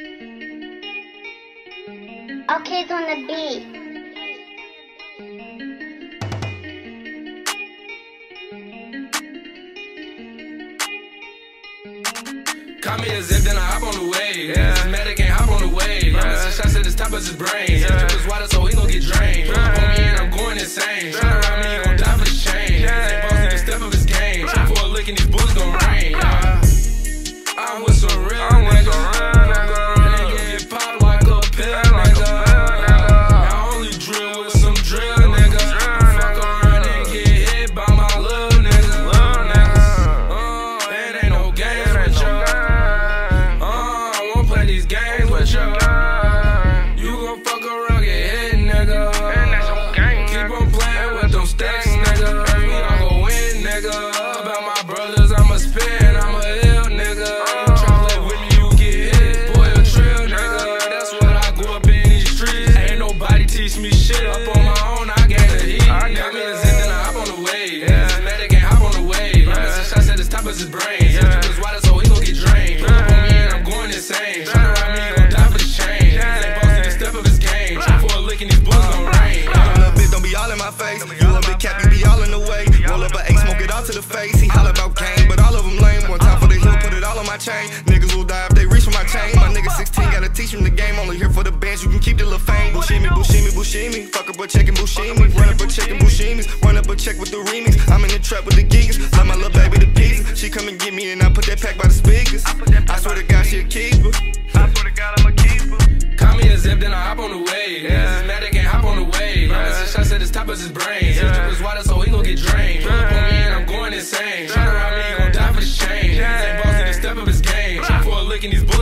Okay's on the beat. Call me a zip, then I hop on the wave. Yeah. Medic ain't hop on the wave. Yeah. Shots at the top of his brain. Yeah. His water, so his top of his brain. His drip is water, so he gon' get drained. Up on me and I'm going insane. Tryna ride me, he gon' die for the change. Ain't boss, the step of his game. Try for a lick and these bullets gon' rain. Little bit, don't be all in my face. You a big cap, you be all in the way. Roll up a eight, smoke it all to the face. He holler about game, but all of them lame. One time for the hill, put it all on my chain. Niggas will die if they reach for my chain. My nigga 16, gotta teach him the game. Only here for the bands, you can keep the little fame. Bushimi, bushimi, bushimi. Fuck up a check and bushimi. Run up a check and bushimis. Run up a check with the remix. I'm in the trap with the meaning I put that pack by the speakers. I, I swear to God, she a keeper. I swear to God, I'm a keeper. Call me a zip, then I hop on the wave. Yeah. Niggas mad, they can't hop on the wave. Yeah. Promise shots at his top of his brain. Yeah. His drip is water, so he gon' get drained. Pull up on me and I'm going insane. Try to rob me, he gon' die for the change. Yeah. Niggas ain't bossy, they step up his game. Try for a lick in these boots.